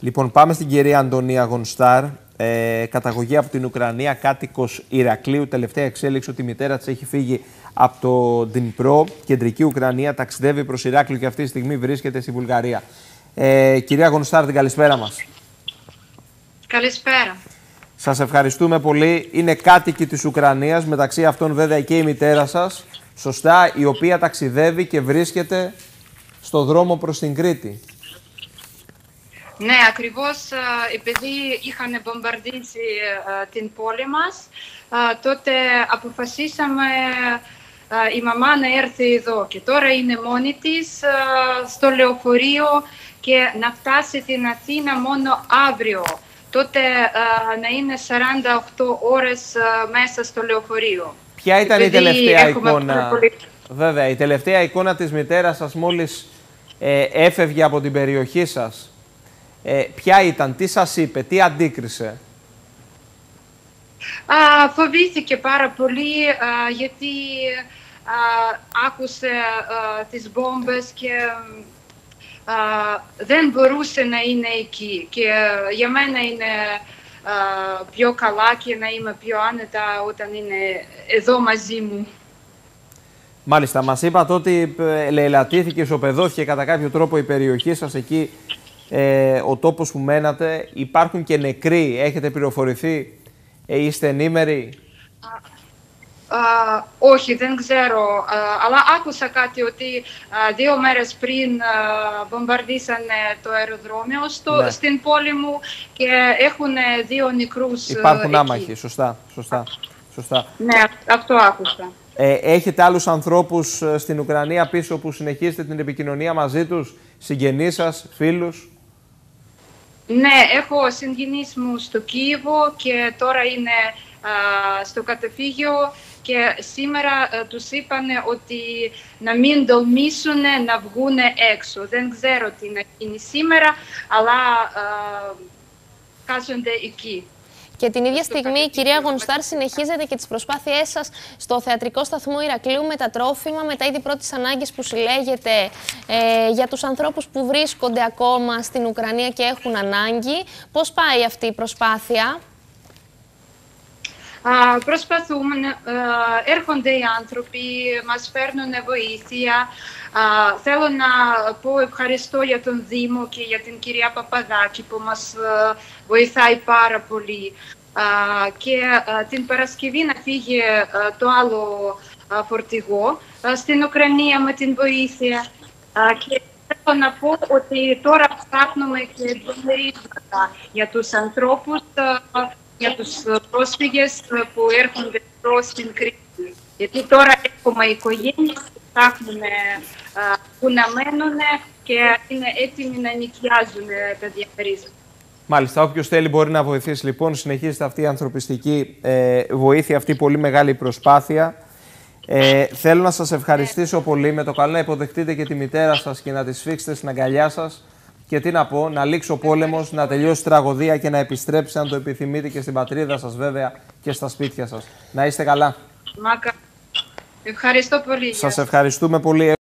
Λοιπόν, πάμε στην κυρία Αντωνία Γονστάρ. Ε, καταγωγή από την Ουκρανία, κάτοικος Ηρακλείου. Τελευταία εξέλιξη ότι η μητέρα της έχει φύγει από το Ντινπρό, κεντρική Ουκρανία. Ταξιδεύει προς Ηράκλειο και αυτή τη στιγμή βρίσκεται στη Βουλγαρία. Ε, κυρία Γονστάρ, την καλησπέρα μας. Καλησπέρα. Σας ευχαριστούμε πολύ. Είναι κάτοικοι της Ουκρανίας, μεταξύ αυτών βέβαια και η μητέρα σας. Σωστά, η οποία ταξιδεύει και βρίσκεται στο δρόμο προς την Κρήτη. Ναι, ακριβώς επειδή είχαν βομβαρδίσει την πόλη μας, τότε αποφασίσαμε η μαμά να έρθει εδώ και τώρα είναι μόνη της στο λεωφορείο και να φτάσει την Αθήνα μόνο αύριο. Τότε να είναι 48 ώρες μέσα στο λεωφορείο. Ποια ήταν η τελευταία εικόνα, βέβαια, η τελευταία εικόνα της μητέρας σας μόλις ε, έφευγε από την περιοχή σας. Ε, ποια ήταν, τι σας είπε, τι αντίκρισε; Α, φοβήθηκε πάρα πολύ γιατί άκουσε α, τις μπόμπες και δεν μπορούσε να είναι εκεί. Και για μένα είναι πιο καλά και να είμαι πιο άνετα όταν είναι εδώ μαζί μου. Μάλιστα, μας είπατε ότι ε, λαιλατήθηκε, ισοπεδώθηκε κατά κάποιο τρόπο η περιοχή σας εκεί, ε, ο τόπος που μένατε. Υπάρχουν και νεκροί, έχετε πληροφορηθεί, ε, είστε ενήμεροι; όχι, δεν ξέρω, αλλά άκουσα κάτι ότι δύο μέρες πριν βομβαρδίσανε το αεροδρόμιο στο, ναι. στην πόλη μου και έχουν δύο νεκρούς Υπάρχουν άμαχοι, σωστά, σωστά, σωστά. Ναι, αυτό άκουσα. Ε, έχετε άλλους ανθρώπους ε, στην Ουκρανία πίσω που συνεχίζετε την επικοινωνία μαζί τους, συγγενείς σας, φίλους; Ναι, έχω συγγενείς μου στο Κίεβο και τώρα είναι στο καταφύγιο και σήμερα α, τους είπανε ότι να μην τολμήσουν να βγουν έξω. Δεν ξέρω τι να γίνει σήμερα, αλλά κάζονται εκεί. Και την ίδια στιγμή η κυρία Γονστάρ συνεχίζεται και τις προσπάθειές σας στο θεατρικό σταθμό Ηρακλείου με τα τρόφιμα, με τα είδη πρώτης ανάγκης που συλλέγεται ε, για τους ανθρώπους που βρίσκονται ακόμα στην Ουκρανία και έχουν ανάγκη. Πώς πάει αυτή η προσπάθεια; Α, προσπαθούμε, ε, έρχονται οι άνθρωποι, μας φέρνουν βοήθεια. Α, θέλω να πω ευχαριστώ για τον Δήμο και για την κυρία Παπαδάκη που μας ε, βοηθάει πάρα πολύ. Α, και την Παρασκευή να φύγει το άλλο φορτηγό στην Ουκρανία με την βοήθεια. Και θέλω να πω ότι τώρα ψάχνουμε και διαμερίσματα για τους ανθρώπους για τους πρόσφυγες που έρχονται εδώ στην Κρήτη. Γιατί τώρα έχουμε οικογένειες που ψάχνουν που να μένουν και είναι έτοιμοι να νοικιάζουν τα διαμερίσματα. Μάλιστα, όποιος θέλει μπορεί να βοηθήσει λοιπόν. Συνεχίζεται αυτή η ανθρωπιστική ε, βοήθεια, αυτή η πολύ μεγάλη προσπάθεια. Ε, θέλω να σας ευχαριστήσω πολύ με το καλό να υποδεχτείτε και τη μητέρα σας και να τη σφίξετε στην αγκαλιά σας και τι να πω, να λήξει ο πόλεμος, να τελειώσει η τραγωδία και να επιστρέψει, αν το επιθυμείτε, και στην πατρίδα σας, βέβαια, και στα σπίτια σας. Να είστε καλά. Μάκα. Ευχαριστώ πολύ. Σας ευχαριστούμε πολύ.